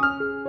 Bye.